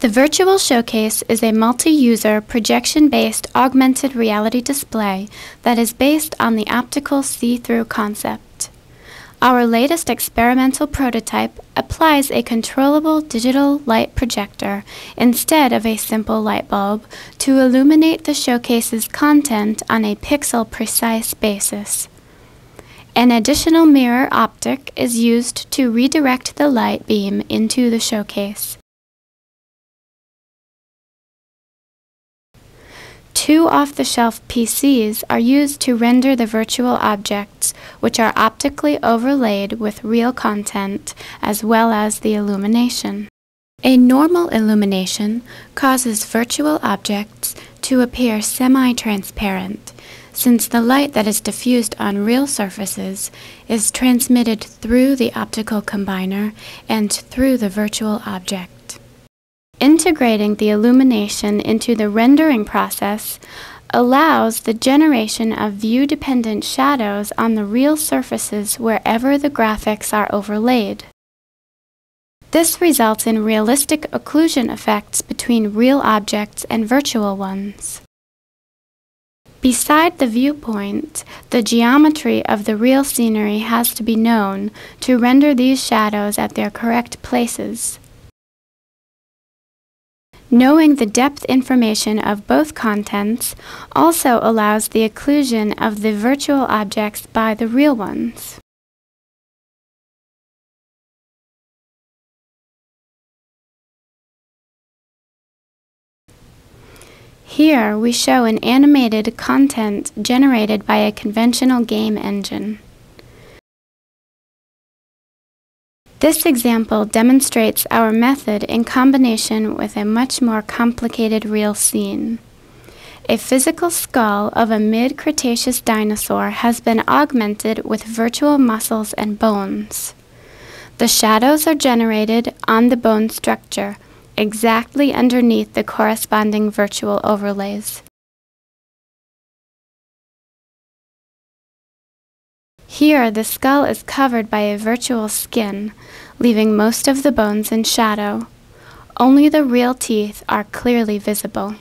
The Virtual Showcase is a multi-user, projection-based augmented reality display that is based on the optical see-through concept. Our latest experimental prototype applies a controllable digital light projector instead of a simple light bulb to illuminate the showcase's content on a pixel-precise basis. An additional mirror optic is used to redirect the light beam into the showcase. Two off-the-shelf PCs are used to render the virtual objects, which are optically overlaid with real content as well as the illumination. A normal illumination causes virtual objects to appear semi-transparent, since the light that is diffused on real surfaces is transmitted through the optical combiner and through the virtual object. Integrating the illumination into the rendering process allows the generation of view-dependent shadows on the real surfaces wherever the graphics are overlaid. This results in realistic occlusion effects between real objects and virtual ones. Beside the viewpoint, the geometry of the real scenery has to be known to render these shadows at their correct places. Knowing the depth information of both contents also allows the occlusion of the virtual objects by the real ones. Here we show an animated content generated by a conventional game engine. This example demonstrates our method in combination with a much more complicated real scene. A physical skull of a mid-Cretaceous dinosaur has been augmented with virtual muscles and bones. The shadows are generated on the bone structure, exactly underneath the corresponding virtual overlays. Here, the skull is covered by a virtual skin, leaving most of the bones in shadow. Only the real teeth are clearly visible.